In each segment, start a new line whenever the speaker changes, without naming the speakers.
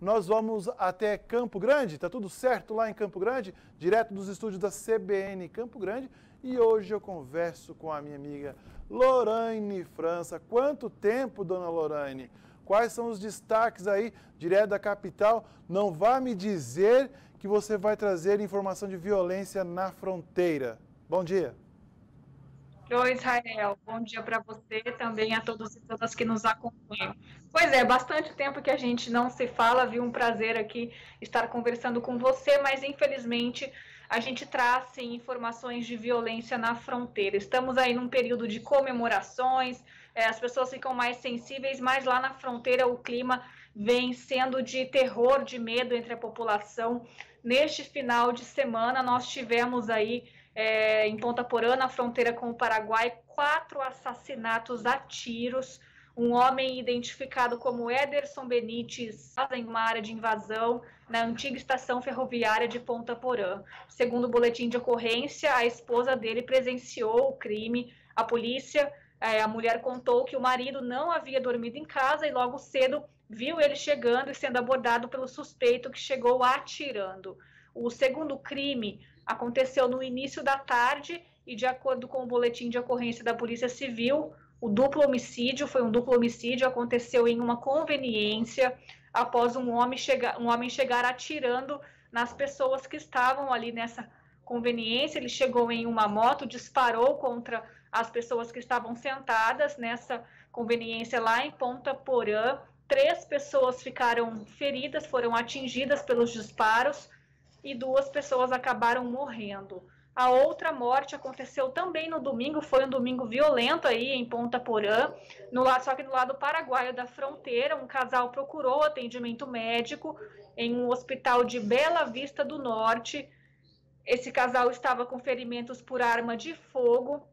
Nós vamos até Campo Grande, tá tudo certo lá em Campo Grande? Direto dos estúdios da CBN Campo Grande. E hoje eu converso com a minha amiga Lorraine França. Quanto tempo, dona Lorraine? Quais são os destaques aí, direto da capital? Não vá me dizer que você vai trazer informação de violência na fronteira. Bom dia.
Oi, Israel. Bom dia para você também a todos e todas que nos acompanham. Pois é, bastante tempo que a gente não se fala, viu? Um prazer aqui estar conversando com você, mas infelizmente a gente traz sim, informações de violência na fronteira. Estamos aí num período de comemorações, é, as pessoas ficam mais sensíveis, mas lá na fronteira o clima vem sendo de terror, de medo entre a população. Neste final de semana, nós tivemos aí é, em Ponta Porã, na fronteira com o Paraguai, quatro assassinatos a tiros. Um homem identificado como Ederson Benites em uma área de invasão na antiga estação ferroviária de Ponta Porã. Segundo o boletim de ocorrência, a esposa dele presenciou o crime. A polícia, é, a mulher contou que o marido não havia dormido em casa e logo cedo viu ele chegando e sendo abordado pelo suspeito que chegou atirando. O segundo crime aconteceu no início da tarde e, de acordo com o boletim de ocorrência da Polícia Civil, o duplo homicídio foi um duplo homicídio, aconteceu em uma conveniência após um homem chegar, um homem chegar atirando nas pessoas que estavam ali nessa conveniência. Ele chegou em uma moto, disparou contra as pessoas que estavam sentadas nessa conveniência lá em Ponta Porã. Três pessoas ficaram feridas, foram atingidas pelos disparos e duas pessoas acabaram morrendo. A outra morte aconteceu também no domingo, foi um domingo violento aí em Ponta Porã, no lado, só que no lado paraguaio da fronteira, um casal procurou atendimento médico em um hospital de Bela Vista do Norte. Esse casal estava com ferimentos por arma de fogo,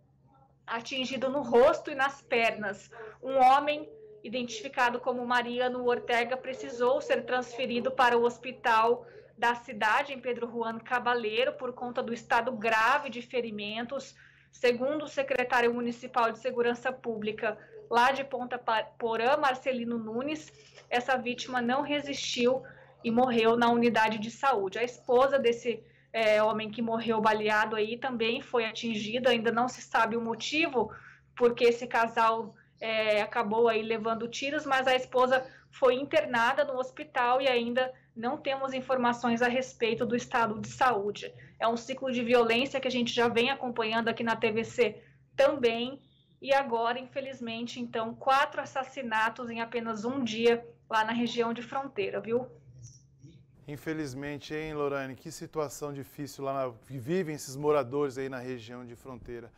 atingido no rosto e nas pernas. Um homem identificado como Mariano Ortega precisou ser transferido para o hospital da cidade, em Pedro Juan Cabaleiro, por conta do estado grave de ferimentos. Segundo o secretário municipal de Segurança Pública lá de Ponta Porã, Marcelino Nunes, essa vítima não resistiu e morreu na unidade de saúde. A esposa desse é, homem que morreu baleado aí também foi atingida, ainda não se sabe o motivo, porque esse casal é, acabou aí levando tiros, mas a esposa foi internada no hospital e ainda não temos informações a respeito do estado de saúde. É um ciclo de violência que a gente já vem acompanhando aqui na TVC também. E agora, infelizmente, então, quatro assassinatos em apenas um dia lá na região de fronteira, viu?
Infelizmente, hein, Lorane? Que situação difícil lá na... que vivem esses moradores aí na região de fronteira.